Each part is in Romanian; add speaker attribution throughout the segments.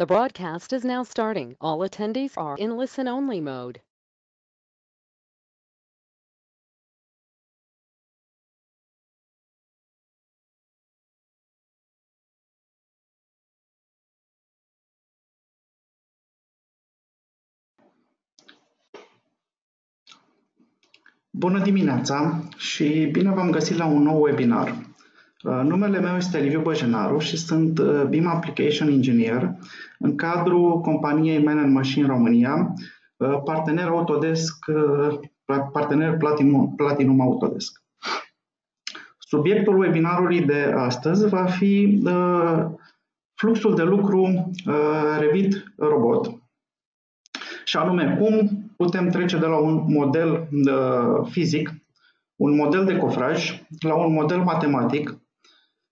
Speaker 1: The broadcast is now starting. All attendees are in listen-only mode.
Speaker 2: Bună dimineața și bine v-am găsit la un nou webinar. Uh, numele meu este Liviu Băjenaru și sunt uh, BIM Application Engineer în cadrul companiei Man Machine România, uh, partener Autodesk, partener Platinum, Platinum Autodesk. Subiectul webinarului de astăzi va fi fluxul de lucru Revit Robot. Și anume, cum putem trece de la un model fizic, un model de cofraj, la un model matematic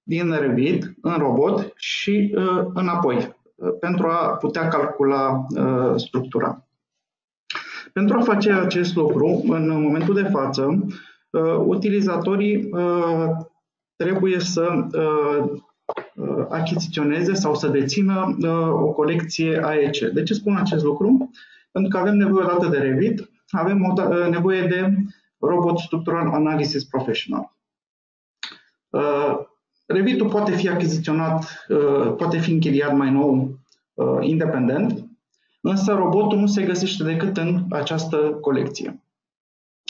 Speaker 2: din Revit în robot și uh, înapoi uh, pentru a putea calcula uh, structura. Pentru a face acest lucru, în momentul de față, utilizatorii trebuie să achiziționeze sau să dețină o colecție AEC. De ce spun acest lucru? Pentru că avem nevoie odată de Revit, avem nevoie de Robot Structural Analysis Professional. Revitul poate fi achiziționat, uh, poate fi închiriat mai nou uh, independent, însă robotul nu se găsește decât în această colecție.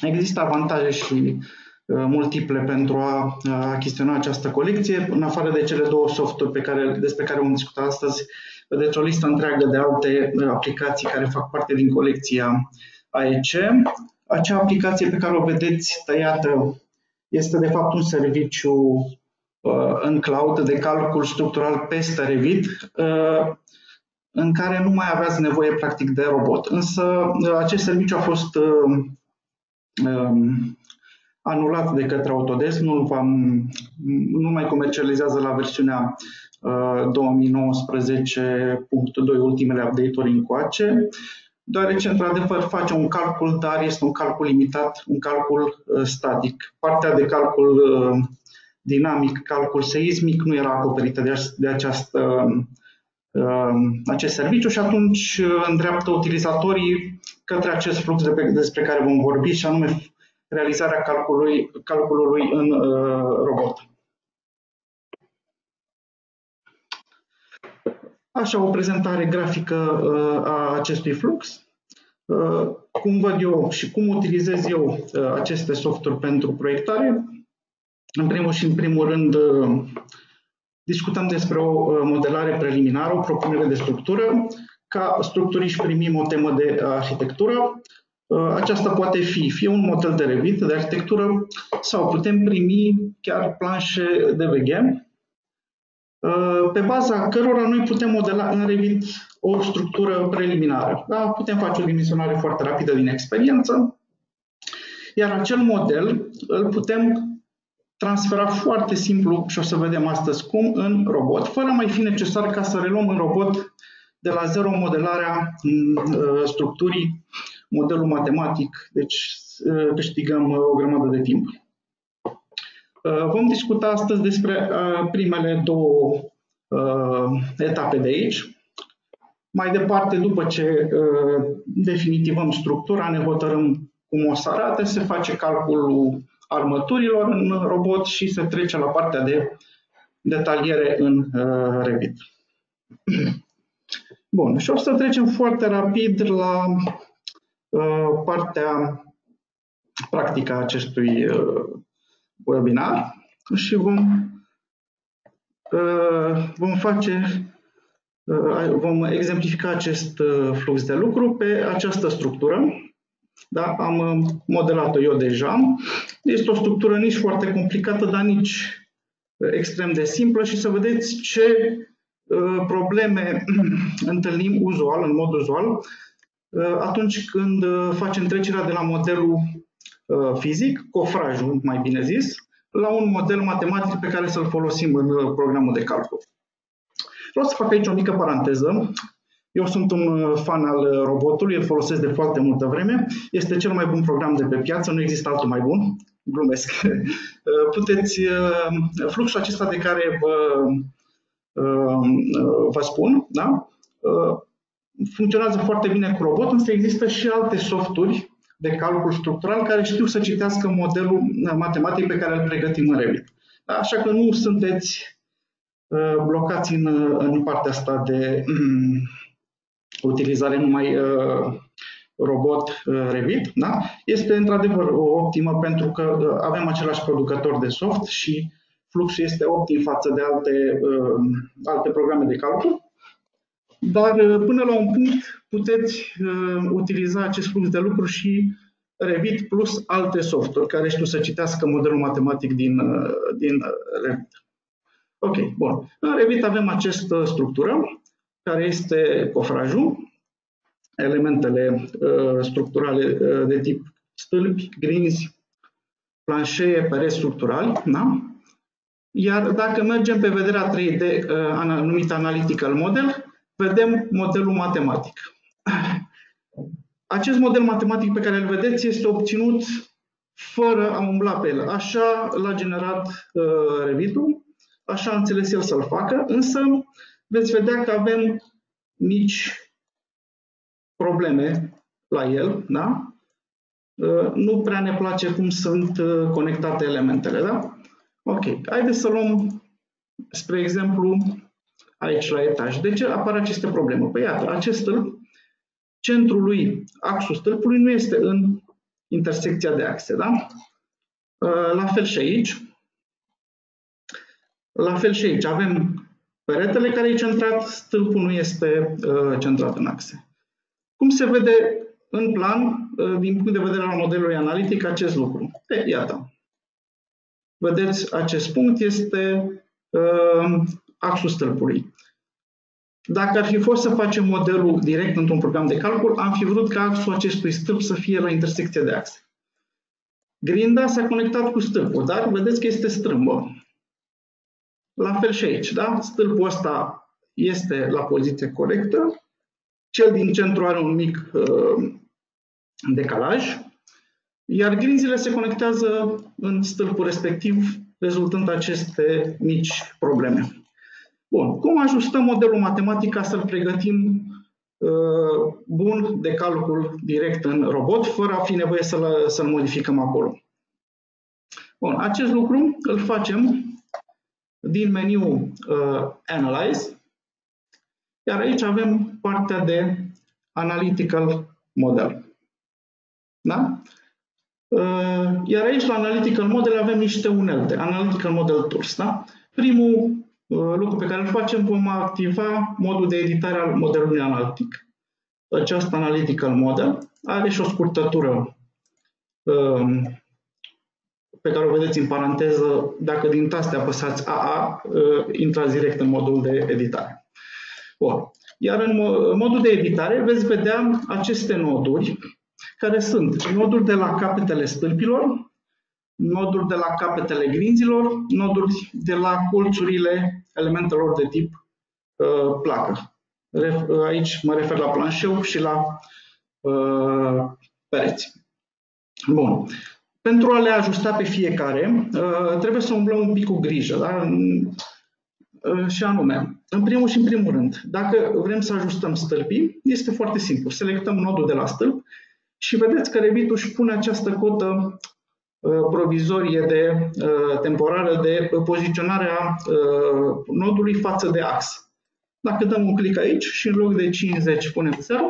Speaker 2: Există avantaje și uh, multiple pentru a achiziționa această colecție, în afară de cele două softuri pe care, despre care vom discuta astăzi, vedeți o listă întreagă de alte aplicații care fac parte din colecția AEC. Acea aplicație pe care o vedeți tăiată este de fapt un serviciu Uh, în cloud de calcul structural peste Revit, uh, în care nu mai aveați nevoie practic de robot. Însă uh, acest serviciu a fost um, anulat de către Autodesk, nu, va, nu mai comercializează la versiunea 2019.2 ultimele update-uri încoace, deoarece într-adevăr face un calcul, dar este un calcul limitat, un calcul static. Partea de calcul dinamic, calcul seismic nu era acoperită de, de această, um, acest serviciu și atunci uh, îndreaptă utilizatorii către acest flux de pe, despre care vom vorbi și anume realizarea calculului, calculului în uh, robot. Așa o prezentare grafică uh, a acestui flux. Uh, cum văd eu și cum utilizez eu uh, aceste softuri pentru proiectare. În primul și în primul rând, uh, discutăm despre o uh, modelare preliminară, o propunere de structură. Ca structuriști primim o temă de arhitectură. Uh, aceasta poate fi fie un model de Revit, de arhitectură, sau putem primi chiar planșe de VG, pe baza cărora noi putem modela în Revit o structură preliminară. Da? Putem face o dimensionare foarte rapidă din experiență, iar acel model îl putem transfera foarte simplu, și o să vedem astăzi cum, în robot, fără mai fi necesar ca să reluăm în robot de la zero modelarea uh, structurii, modelul matematic, deci uh, câștigăm o grămadă de timp. Uh, vom discuta astăzi despre primele două etape de aici. Mai departe, după ce definitivăm structura, ne hotărâm cum o să arate, se face calculul armăturilor în robot și se trece la partea de detaliere în uh, Revit. Bun, și o să trecem foarte rapid la uh, partea practică a acestui uh, webinar și vom, uh, vom face uh, vom exemplifica acest uh, flux de lucru pe această structură da? Am uh, modelat-o eu deja. Este o structură nici foarte complicată, dar nici uh, extrem de simplă și să vedeți ce uh, probleme întâlnim uzual, în mod uzual, atunci când facem trecerea de la modelul fizic, cofrajul mai bine zis, la un model matematic pe care să-l folosim în programul de calcul. Vreau să fac aici o mică paranteză. Eu sunt un uh, fan al uh, robotului, îl folosesc de foarte multă vreme. Este cel mai bun program de pe piață, nu există altul mai bun. Glumesc. Uh, puteți, fluxul acesta de care vă, vă spun, da? funcționează foarte bine cu robot, însă există și alte softuri de calcul structural care știu să citească modelul matematic pe care îl pregătim în Revit. Așa că nu sunteți blocați în, în partea asta de utilizare numai robot Revit. Da? Este într-adevăr optimă pentru că avem același producător de soft și fluxul este optim față de alte, alte programe de calcul. Dar până la un punct puteți utiliza acest flux de lucru și Revit plus alte softuri care știu să citească modelul matematic din, din Revit. Ok, bun. În Revit avem această structură care este cofrajul, elementele uh, structurale uh, de tip stâlpi, grinzi, planșee, pereți structurali, da? Iar dacă mergem pe vederea 3D, uh, numită Analytical Model, vedem modelul matematic. Acest model matematic pe care îl vedeți este obținut fără a umbla pe el. Așa l-a generat uh, Revit-ul, așa a înțeles el să-l facă, însă veți vedea că avem mici probleme la el, da? Uh, nu prea ne place cum sunt uh, conectate elementele, da? Ok, haideți să luăm, spre exemplu, aici la etaj. De ce apar aceste probleme? Păi iată, acest stâlp, centrul lui, axul stâlpului nu este în intersecția de axe, da? Uh, la fel și aici. La fel și aici. Avem peretele care e centrat, stâlpul nu este centrat în axe. Cum se vede în plan, ă, din punct de vedere al modelului analitic, acest lucru? E, iată. Vedeți, acest punct este uh, axul stâlpului. Dacă ar fi fost să facem modelul direct într-un program de calcul, am fi vrut ca axul acestui stâlp să fie la intersecție de axe. Grinda s-a conectat cu stâlpul, dar vedeți că este strâmbă. La fel și aici, da? Stâlpul ăsta este la poziție corectă, cel din centru are un mic uh, decalaj, iar grinzile se conectează în stâlpul respectiv, rezultând aceste mici probleme. Bun, cum ajustăm modelul matematic ca să-l pregătim uh, bun de calcul direct în robot, fără a fi nevoie să-l, să modificăm acolo? Bun, acest lucru îl facem din meniul uh, Analyze, iar aici avem partea de Analytical Model. Da? Uh, iar aici, la Analytical Model, avem niște unelte, Analytical Model Tools. Da? Primul uh, lucru pe care îl facem, vom activa modul de editare al modelului analitic. Acest Analytical Model are și o scurtătură um, pe care o vedeți în paranteză, dacă din taste apăsați AA, uh, intrați direct în modul de editare. Bun. Iar în modul de editare veți vedea aceste noduri, care sunt noduri de la capetele stâlpilor, noduri de la capetele grinzilor, noduri de la colțurile elementelor de tip uh, placă. Aici mă refer la planșeu și la uh, pereți. Bun. Pentru a le ajusta pe fiecare, uh, trebuie să umblăm un pic cu grijă. Da? Uh, și anume, în primul și în primul rând, dacă vrem să ajustăm stâlpii, este foarte simplu. Selectăm nodul de la stâlp și vedeți că Revit își pune această cotă uh, provizorie de uh, temporară de poziționare a nodului față de ax. Dacă dăm un click aici și în loc de 50 punem 0,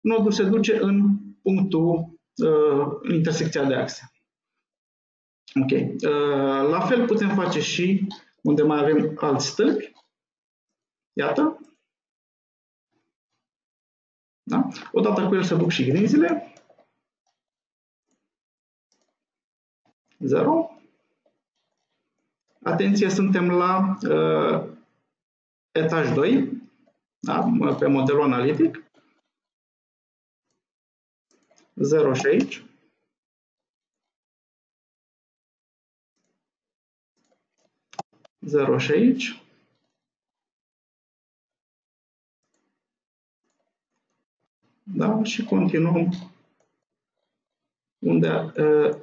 Speaker 2: nodul se duce în punctul, în intersecția de axe. Ok. La fel putem face și unde mai avem alți stâlpi. Iată. Da? Odată cu el se duc și grinzile. 0. Atenție, suntem la uh, etaj 2, da? pe modelul analitic. 0 și aici. 0 și aici. Da? Și continuăm unde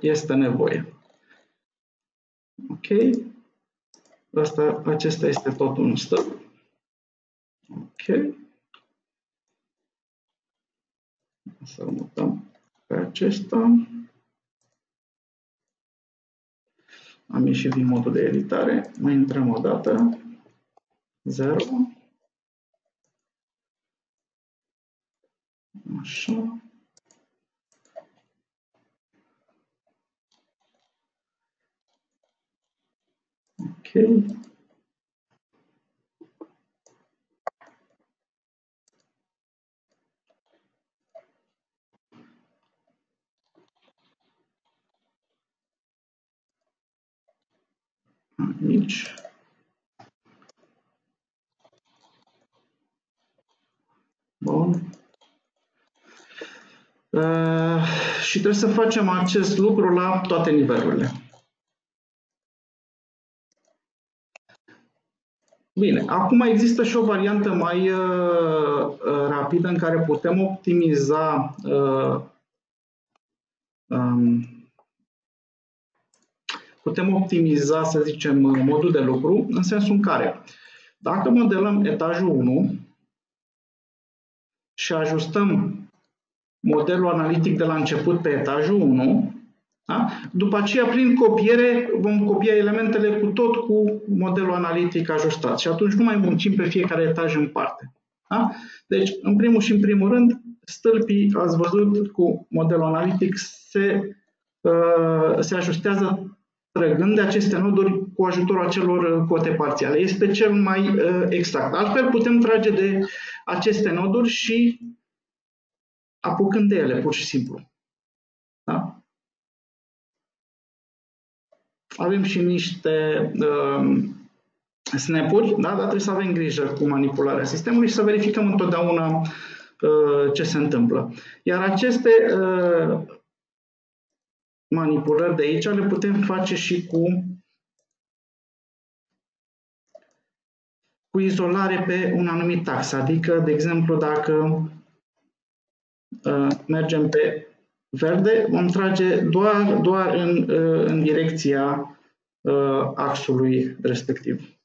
Speaker 2: este nevoie. Ok? Asta, acesta este tot un stăp. Ok. Să mutăm pe acesta. Am ieșit din modul de editare. Mai intrăm o dată. 0. Așa. Ok. Aici. Bun. Uh, și trebuie să facem acest lucru la toate nivelurile. Bine, acum există și o variantă mai uh, uh, rapidă în care putem optimiza uh, um, putem optimiza, să zicem, modul de lucru, în sensul în care, dacă modelăm etajul 1 și ajustăm modelul analitic de la început pe etajul 1, da? După aceea, prin copiere, vom copia elementele cu tot cu modelul analitic ajustat și atunci nu mai muncim pe fiecare etaj în parte. Da? Deci, în primul și în primul rând, stâlpii, ați văzut, cu modelul analitic se, uh, se ajustează trăgând de aceste noduri cu ajutorul acelor cote parțiale. Este cel mai uh, exact. Altfel putem trage de aceste noduri și apucând de ele, pur și simplu. Da? Avem și niște uh, snap-uri, da? dar trebuie să avem grijă cu manipularea sistemului și să verificăm întotdeauna uh, ce se întâmplă. Iar aceste uh, manipulări de aici le putem face și cu cu izolare pe un anumit tax. Adică, de exemplu, dacă uh, mergem pe verde, vom trage doar, doar în, uh, în direcția uh, axului respectiv.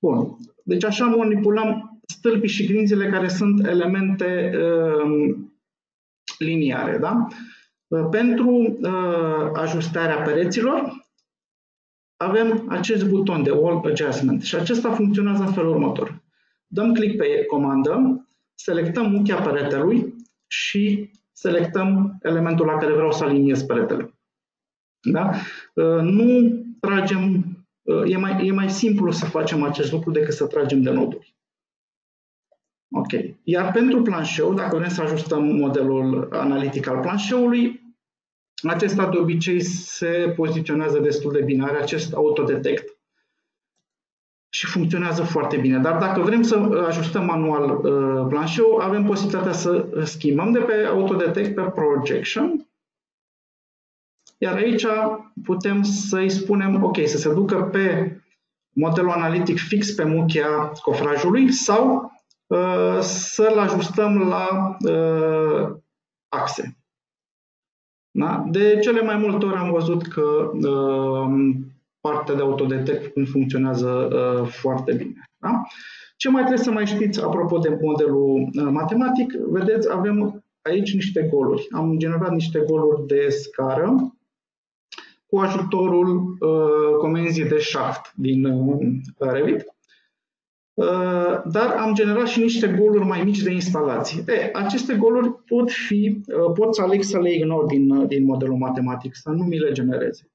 Speaker 2: Bun. Deci așa manipulăm stâlpii și grinzile care sunt elemente uh, liniare. Da? Uh, pentru uh, ajustarea pereților avem acest buton de Wall Adjustment și acesta funcționează în felul următor. Dăm click pe comandă, selectăm muchea peretelui și selectăm elementul la care vreau să aliniez peretele. Da? Uh, nu tragem, uh, e mai, e mai simplu să facem acest lucru decât să tragem de noduri. Ok. Iar pentru planșeu, dacă vrem să ajustăm modelul analitic al planșeului, acesta de obicei se poziționează destul de bine, are acest autodetect și funcționează foarte bine. Dar dacă vrem să ajustăm manual uh, planșeu, avem posibilitatea să schimbăm de pe autodetect pe projection. Iar aici putem să-i spunem, ok, să se ducă pe modelul analitic fix pe muchea cofrajului sau uh, să-l ajustăm la uh, axe. Da? De cele mai multe ori am văzut că uh, partea de autodetect funcționează uh, foarte bine. Da? Ce mai trebuie să mai știți apropo de modelul uh, matematic? Vedeți, avem aici niște goluri. Am generat niște goluri de scară cu ajutorul uh, comenzii de shaft din uh, Revit. Uh, dar am generat și niște goluri mai mici de instalație. E, aceste goluri pot fi, uh, pot să aleg să le ignor din, uh, din modelul matematic, să nu mi le genereze.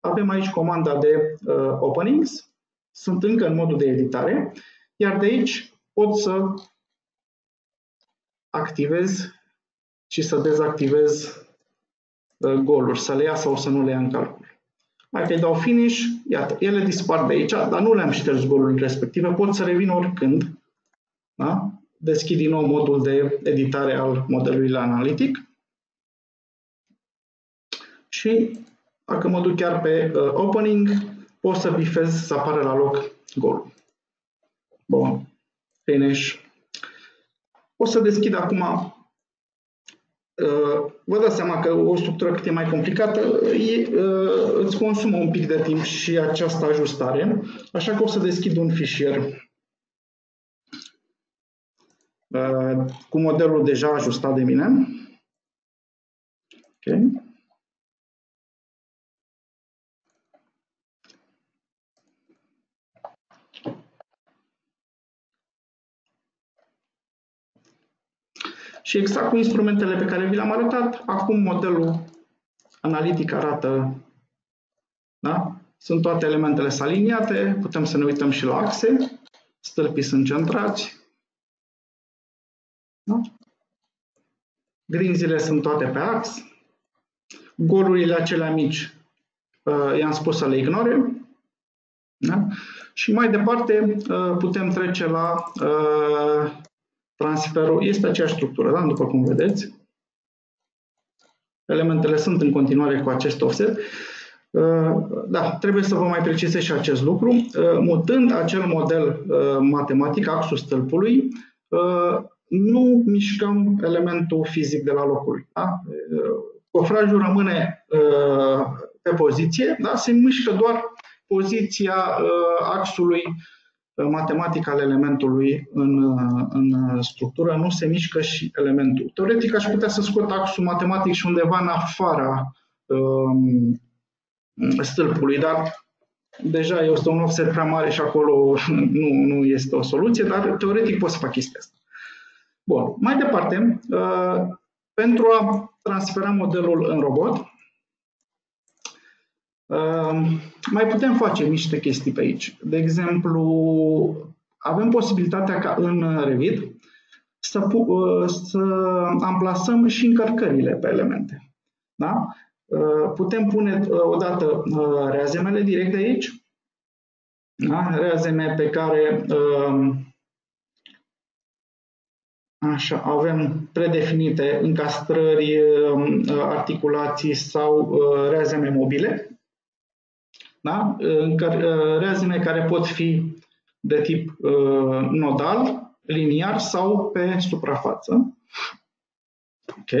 Speaker 2: Avem aici comanda de uh, openings, sunt încă în modul de editare, iar de aici pot să activez și să dezactivez uh, goluri, să le ia sau să nu le ia în calcul. Mai că dau finish, iată, ele dispar de aici, dar nu le-am șters golurile respective, pot să revin oricând. Da? Deschid din nou modul de editare al modelului la analitic și dacă mă duc chiar pe uh, opening, pot să bifez să apară la loc golul. Bun. Finish. O să deschid acum uh, Vă dați seama că o structură cât e mai complicată e, uh, îți consumă un pic de timp și această ajustare, așa că o să deschid un fișier cu modelul deja ajustat de mine. Okay. Și exact cu instrumentele pe care vi le-am arătat, acum modelul analitic arată, da? sunt toate elementele saliniate, putem să ne uităm și la axe, stâlpii sunt centrați, da? grinzile sunt toate pe ax, golurile acelea mici uh, i-am spus să le ignore, da? Și mai departe uh, putem trece la uh, transferul. Este aceeași structură, da? după cum vedeți. Elementele sunt în continuare cu acest offset. Uh, da, trebuie să vă mai precizez și acest lucru. Mutând acel model matematic, axul stâlpului, nu mișcăm elementul fizic de la locul. Da? Cofrajul rămâne pe poziție, da? se mișcă doar poziția uh, axului uh, matematic al elementului în, uh, în structură, nu se mișcă și elementul. Teoretic aș putea să scot axul matematic și undeva în afara um, stâlpului, dar deja este un offset prea mare și acolo nu, nu este o soluție, dar teoretic pot să fac chestia asta. Bun, mai departe, pentru a transfera modelul în robot, mai putem face niște chestii pe aici. De exemplu, avem posibilitatea ca în Revit să, să amplasăm și încărcările pe elemente. Da? Putem pune odată reazemele direct de aici, da? reazeme pe care Așa, avem predefinite încastrări, articulații sau reazeme mobile da? reazime care pot fi de tip uh, nodal, liniar sau pe suprafață. Ok.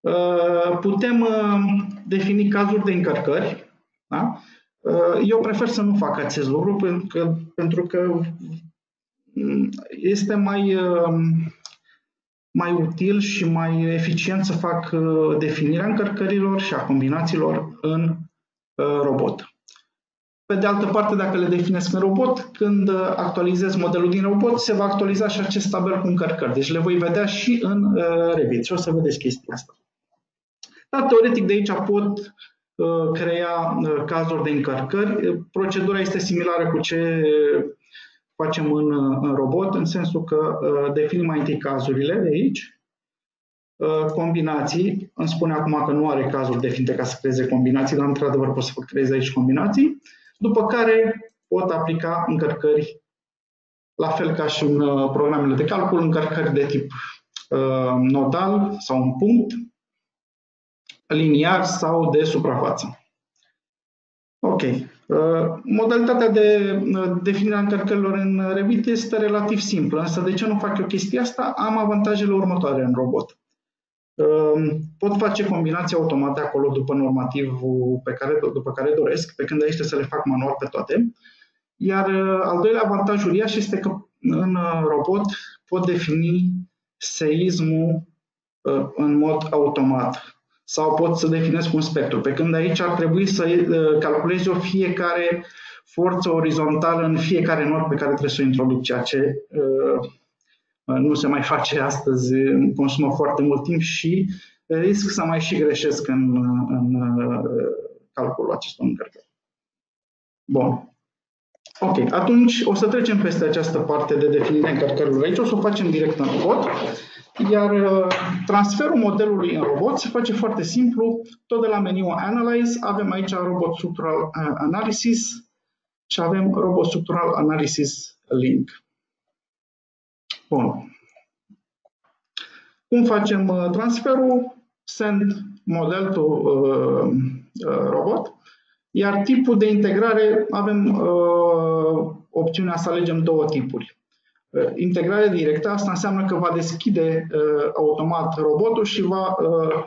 Speaker 2: Uh, putem uh, defini cazuri de încărcări. Da? Eu prefer să nu fac acest lucru pentru că, pentru că mm, este mai, mai util și mai eficient să fac definirea încărcărilor și a combinațiilor în Uh, robot. Pe de altă parte, dacă le definesc în robot, când uh, actualizez modelul din robot, se va actualiza și acest tabel cu încărcări. Deci le voi vedea și în uh, Revit și o să vedeți chestia asta. Dar teoretic de aici pot crea cazuri de încărcări. Procedura este similară cu ce facem în, în robot, în sensul că definim mai întâi cazurile de aici, Uh, combinații. Îmi spune acum că nu are cazul definite ca să creeze combinații, dar într-adevăr pot să creez aici combinații. După care pot aplica încărcări, la fel ca și în uh, programele de calcul, încărcări de tip uh, nodal sau un punct, liniar sau de suprafață. Ok. Modalitatea de definire a încărcărilor în Revit este relativ simplă, însă de ce nu fac eu chestia asta? Am avantajele următoare în robot. Ehm, pot face combinații automate acolo după normativul pe care, după care doresc, pe când aici trebuie să le fac manual pe toate. Iar uh, al doilea avantaj uriaș este că în uh, robot pot defini seismul uh, în mod automat sau pot să definesc un spectru, pe când aici ar trebui să calculez o fiecare forță orizontală în fiecare nod pe care trebuie să o introduc, ceea ce nu se mai face astăzi, consumă foarte mult timp și risc să mai și greșesc în, în calculul acestor încărcări. Bun. Ok, atunci o să trecem peste această parte de definire încărcărilor aici, o să o facem direct în robot, iar transferul modelului în robot se face foarte simplu, tot de la meniul Analyze, avem aici Robot Structural Analysis și avem Robot Structural Analysis Link. Bun. Cum facem uh, transferul? Send model to uh, uh, robot. Iar tipul de integrare avem uh, opțiunea să alegem două tipuri. Uh, integrare directă, asta înseamnă că va deschide uh, automat robotul și va uh,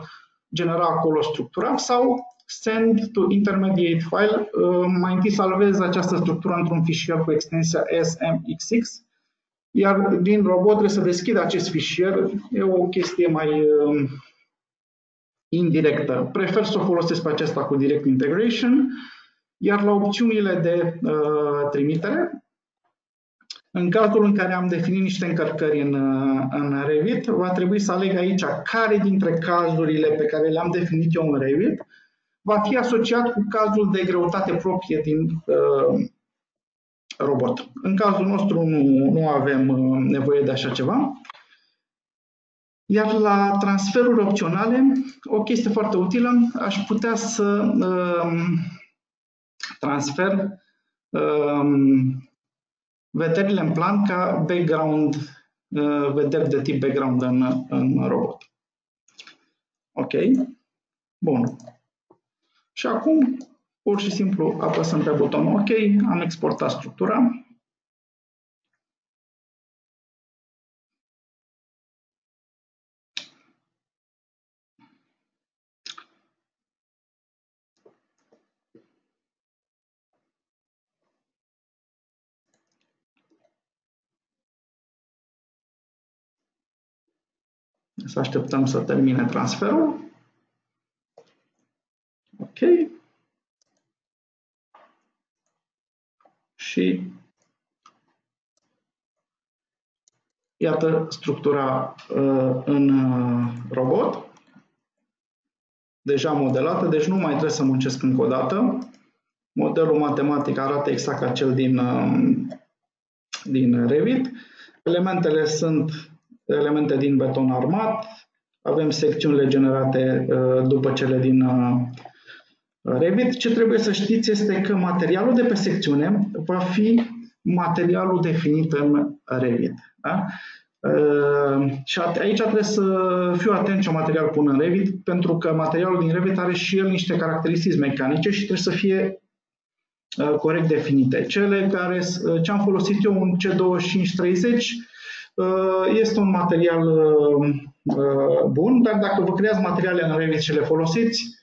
Speaker 2: genera acolo structura sau send to intermediate file, uh, mai întâi salvez această structură într-un fișier cu extensia SMXX iar din robot trebuie să deschid acest fișier. E o chestie mai uh, indirectă. Prefer să o folosesc pe acesta cu Direct Integration, iar la opțiunile de uh, trimitere, în cazul în care am definit niște încărcări în, uh, în Revit, va trebui să aleg aici care dintre cazurile pe care le-am definit eu în Revit va fi asociat cu cazul de greutate proprie din uh, robot. În cazul nostru nu, nu avem uh, nevoie de așa ceva. Iar la transferuri opționale, o chestie foarte utilă, aș putea să uh, transfer uh, vederile în plan ca background, uh, vederi de tip background în, în robot. Ok? Bun. Și acum, pur și simplu, apăsăm pe butonul OK, am exportat structura. Să așteptăm să termine transferul. Ok. Și iată structura uh, în uh, robot, deja modelată, deci nu mai trebuie să muncesc încă o dată. Modelul matematic arată exact ca cel din, uh, din Revit. Elementele sunt elemente din beton armat, avem secțiunile generate uh, după cele din uh, Revit. Ce trebuie să știți este că materialul de pe secțiune va fi materialul definit în Revit. Da? Uh, și aici trebuie să fiu atent ce material pun în Revit, pentru că materialul din Revit are și el niște caracteristici mecanice și trebuie să fie corect definite. Cele care, ce am folosit eu, un C2530, este un material bun, dar dacă vă creați materiale în Revit și le folosiți,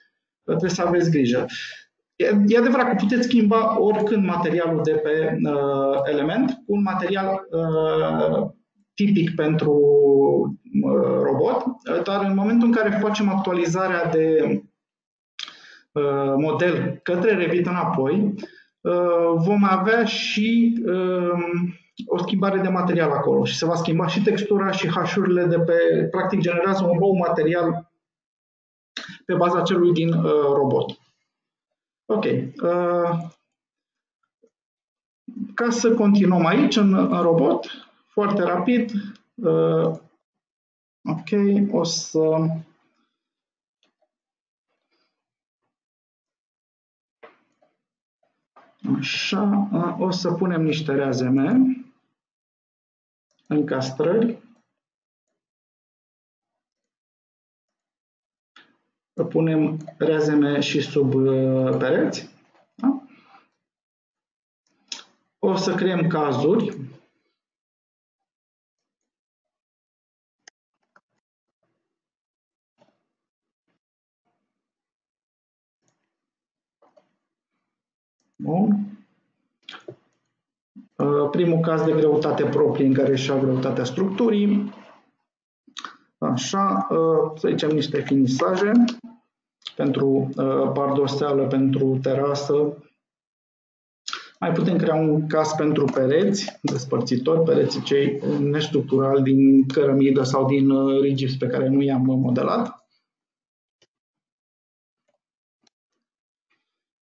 Speaker 2: trebuie să aveți grijă. E, adevărat că puteți schimba oricând materialul de pe uh, element cu un material uh, tipic pentru uh, robot, dar în momentul în care facem actualizarea de uh, model către Revit înapoi, uh, vom avea și uh, o schimbare de material acolo și se va schimba și textura și hașurile de pe, practic generează un nou material pe baza celui din uh, robot. Ok. Uh, ca să continuăm aici în, în robot, foarte rapid, uh, ok, o să Așa, uh, o să punem niște reazeme încastrări. Punem rezeme și sub uh, pereți. Da? O să creăm cazuri. Bun. Uh, primul caz de greutate proprie în care își ia greutatea structurii. Așa, uh, să zicem niște finisaje pentru uh, pardoseală, pentru terasă. Mai putem crea un caz pentru pereți, despărțitori, pereții cei nestructurali din cărămidă sau din rigips pe care nu i-am modelat.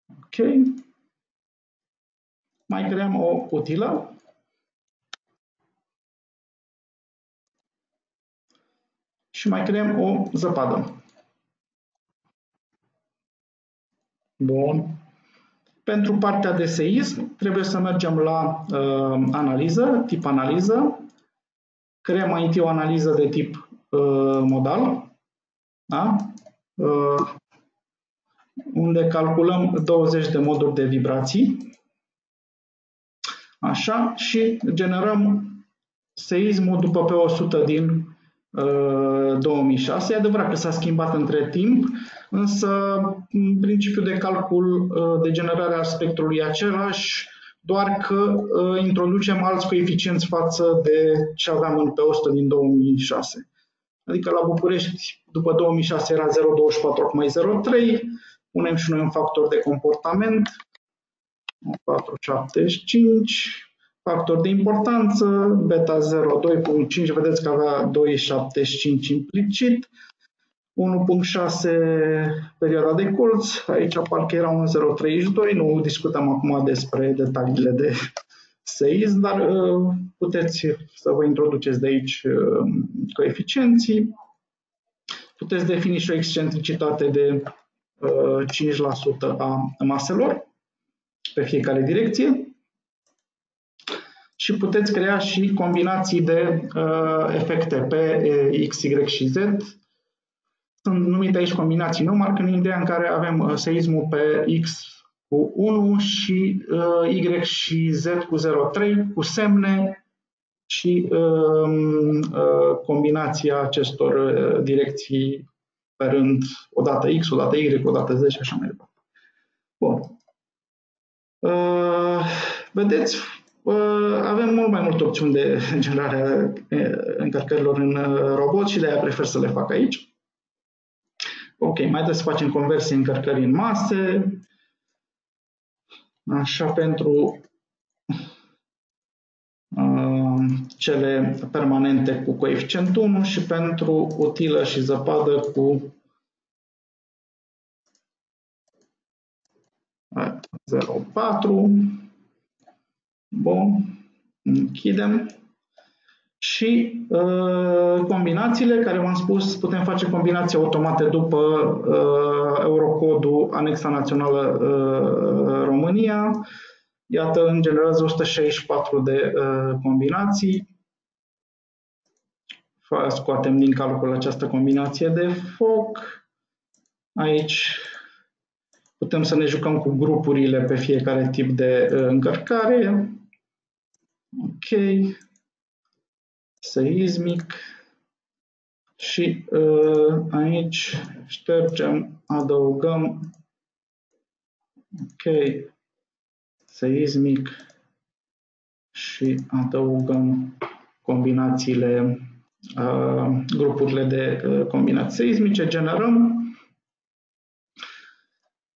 Speaker 2: Ok. Mai creăm o utilă. Și mai creăm o zăpadă. Bun. Pentru partea de seism trebuie să mergem la uh, analiză, tip analiză. Creăm mai întâi o analiză de tip uh, modal. Da? Uh, unde calculăm 20 de moduri de vibrații. Așa, și generăm seismul după pe 100 din uh, 2006. E adevărat că s-a schimbat între timp, însă principiul de calcul uh, de generare a spectrului e același. doar că uh, introducem alți coeficienți față de ce aveam în pe 100 din 2006. Adică la București, după 2006 era 0,24, acum e 0,3, punem și noi un factor de comportament, 4,75, factor de importanță, beta 0,2,5, vedeți că avea 2,75 implicit, 1.6 perioada de colț, aici parcă era un 0.32, nu discutăm acum despre detaliile de seism, dar uh, puteți să vă introduceți de aici uh, coeficienții. Puteți defini și o excentricitate de 5% uh, a maselor pe fiecare direcție și puteți crea și combinații de efecte pe X, Y și Z sunt numite aici combinații număr, în ideea în care avem uh, seismul pe X cu 1 și uh, Y și Z cu 0,3 cu semne și um, uh, combinația acestor uh, direcții pe rând, odată X, odată Y, odată Z și așa mai departe. Bun. Uh, vedeți, uh, avem mult mai multe opțiuni de generare a uh, încărcărilor în robot și de aia prefer să le fac aici. Ok, mai trebuie să facem conversie încărcării în mase. Așa, pentru uh, cele permanente cu coeficient 1 și pentru utilă și zăpadă cu 0,4. Bun. Închidem și uh, combinațiile, care v-am spus, putem face combinații automate după uh, Eurocodul Anexa Națională uh, România. Iată, în general, 164 de uh, combinații. Scoatem din calcul această combinație de foc. Aici putem să ne jucăm cu grupurile pe fiecare tip de uh, încărcare. Ok seismic și uh, aici ștergem, adăugăm ok, seismic și adăugăm combinațiile, uh, grupurile de uh, combinații seismice, generăm.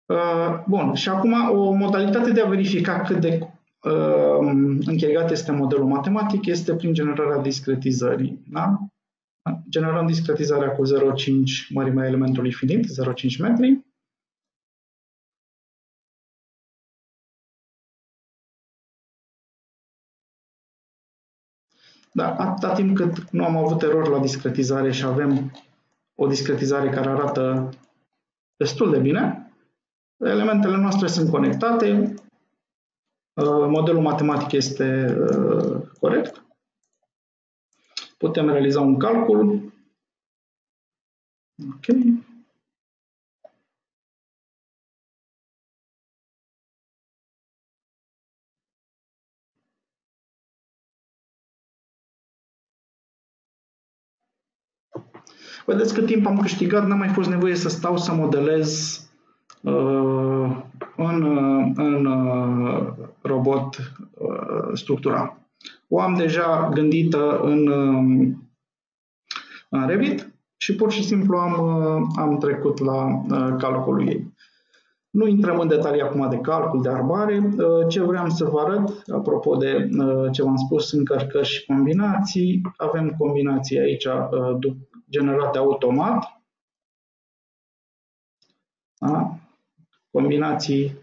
Speaker 2: Uh, bun, și acum o modalitate de a verifica cât de Ehm, încheiat este modelul matematic este prin generarea discretizării. Da? Generăm discretizarea cu 0,5 mărimea elementului finit, 0,5 metri. Da, atâta timp cât nu am avut erori la discretizare și avem o discretizare care arată destul de bine, elementele noastre sunt conectate, Uh, modelul matematic este uh, corect. Putem realiza un calcul. Ok. Vedeți cât timp am câștigat, n-a mai fost nevoie să stau să modelez uh, în, în uh, robot uh, structural. O am deja gândită în, um, în Revit și pur și simplu am, uh, am trecut la calculul ei. Nu intrăm în detalii acum de calcul, de arbare. Ce vreau să vă arăt, apropo de ce v-am spus, încărcări și combinații, avem combinații aici generate automat. Da? Combinații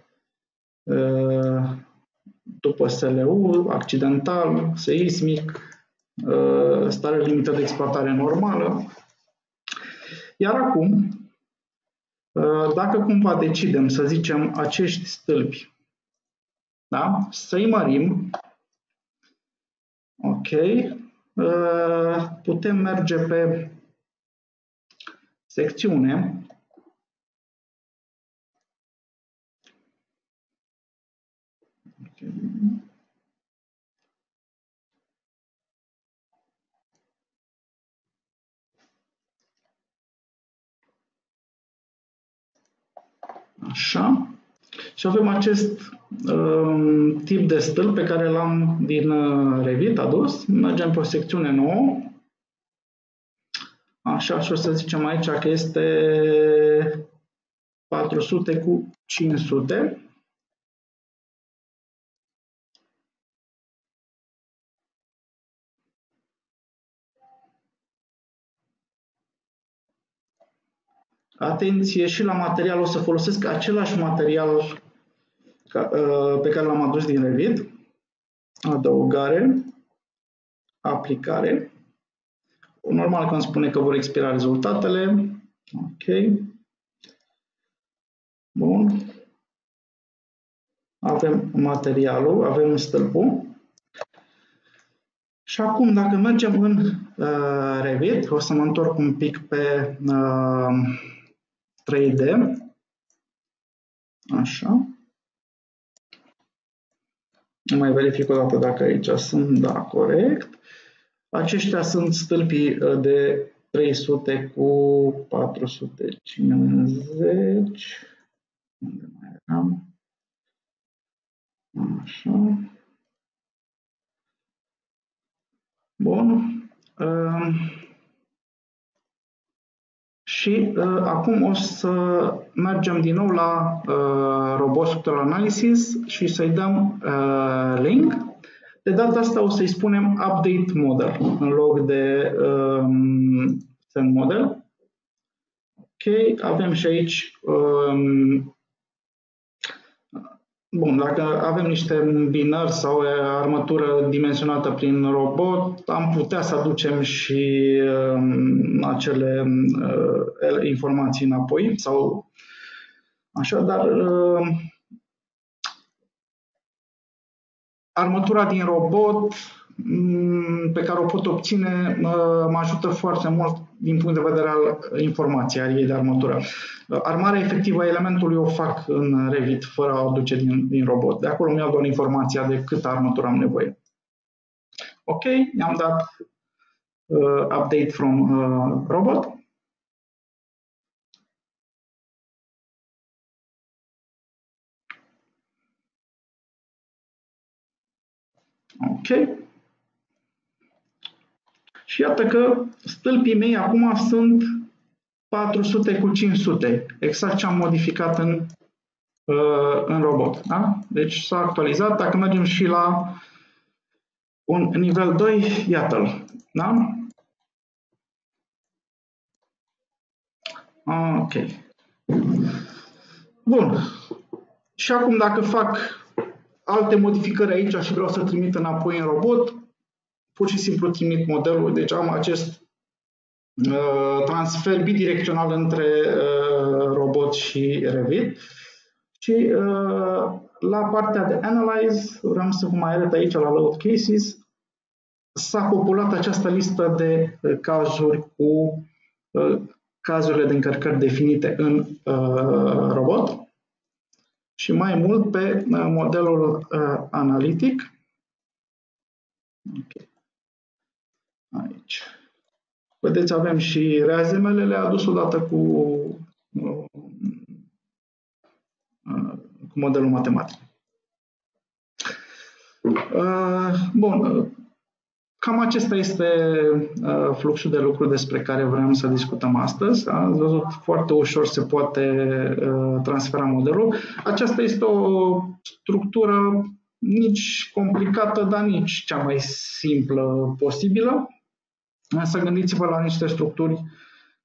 Speaker 2: după SLU, accidental, seismic, stare limită de exploatare normală. Iar acum, dacă cumva decidem să zicem acești stâlpi, da? să-i mărim, ok, putem merge pe secțiune Așa. Și avem acest um, tip de stâlp pe care l-am din uh, Revit adus. Mergem pe o secțiune nouă. Așa, și o să zicem aici că este 400 cu 500. Atenție și la material, o să folosesc același material uh, pe care l-am adus din Revit. Adăugare, aplicare. Normal că îmi spune că vor expira rezultatele. Ok. Bun. Avem materialul, avem stâlpul. Și acum, dacă mergem în uh, Revit, o să mă întorc un pic pe uh, 3D. Așa. Mai verific o dată dacă aici sunt, da, corect. Aceștia sunt stâlpii uh, de 300 cu 450. Unde mai eram? Așa. Bun. Uh, și uh, acum o să mergem din nou la uh, Robot Structural Analysis și să-i dăm uh, link. De data asta o să-i spunem Update Model în loc de um, Send Model. Ok, avem și aici um, Bun, dacă avem niște binări sau armătură dimensionată prin robot, am putea să aducem și uh, acele uh, informații înapoi sau așa, dar uh, armătura din robot Mm, pe care o pot obține mă ajută foarte mult din punct de vedere al informației, al ei de armătură. Armarea efectivă a elementului o fac în Revit fără a o duce din, din robot. De acolo mi-au doar informația de cât armătură am nevoie. Ok, i-am dat uh, update from uh, robot. Ok. Și iată că stâlpii mei acum sunt 400 cu 500, exact ce am modificat în, uh, în robot. Da? Deci s-a actualizat. Dacă mergem și la un nivel 2, iată-l. Da? Ok. Bun. Și acum dacă fac alte modificări aici și vreau să trimit înapoi în robot, pur și simplu trimit modelul, deci am acest uh, transfer bidirecțional între uh, robot și Revit. Și uh, la partea de Analyze, vreau să vă mai arăt aici la Load Cases, s-a populat această listă de uh, cazuri cu uh, cazurile de încărcări definite în uh, robot și mai mult pe uh, modelul uh, analitic. Okay aici. Vedeți, avem și reazemele, le-a adus odată cu, uh, cu modelul matematic. Uh, bun, cam acesta este uh, fluxul de lucru despre care vrem să discutăm astăzi. Ați văzut, foarte ușor se poate transfera modelul. Aceasta este o structură nici complicată, dar nici cea mai simplă posibilă. Să gândiți-vă la niște structuri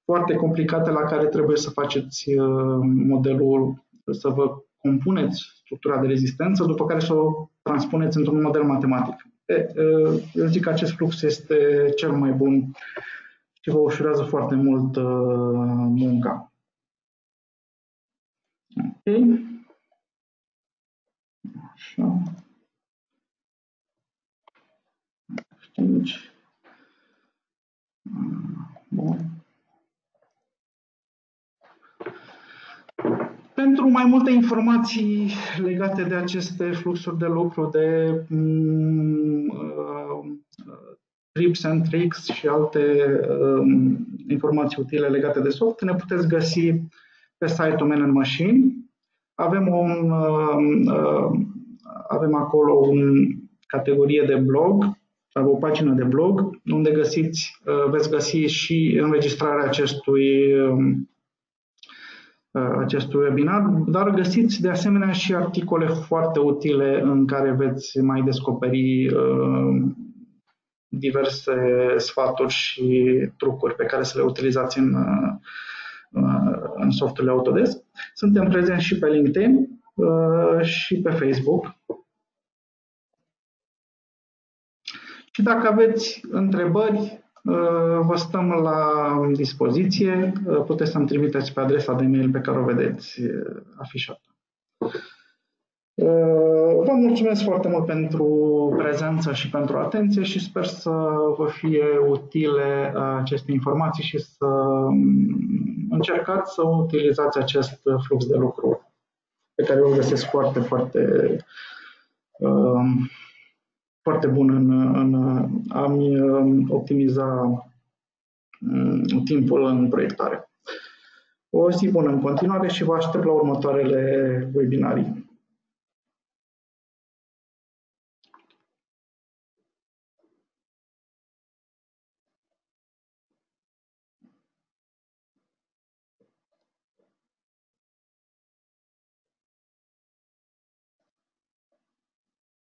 Speaker 2: foarte complicate la care trebuie să faceți uh, modelul, să vă compuneți structura de rezistență, după care să o transpuneți într-un model matematic. E, uh, eu zic că acest flux este cel mai bun și vă ușurează foarte mult uh, munca. Ok. Așa. 5. Bun. Pentru mai multe informații legate de aceste fluxuri de lucru, de um, uh, trips and tricks și alte um, informații utile legate de soft, ne puteți găsi pe site-ul Man Machine. avem, un, avem acolo o categorie de blog, o pagină de blog, unde găsiți, veți găsi și înregistrarea acestui acestui webinar, dar găsiți de asemenea și articole foarte utile în care veți mai descoperi diverse sfaturi și trucuri pe care să le utilizați în, în softurile Autodesk. Suntem prezenți și pe LinkedIn și pe Facebook. Și dacă aveți întrebări, vă stăm la dispoziție. Puteți să-mi trimiteți pe adresa de mail pe care o vedeți afișată. Vă mulțumesc foarte mult pentru prezență și pentru atenție și sper să vă fie utile aceste informații și să încercați să utilizați acest flux de lucru pe care o găsesc foarte, foarte, foarte bun în, în a-mi optimiza timpul în proiectare. O zi bună în continuare și vă aștept la următoarele webinarii.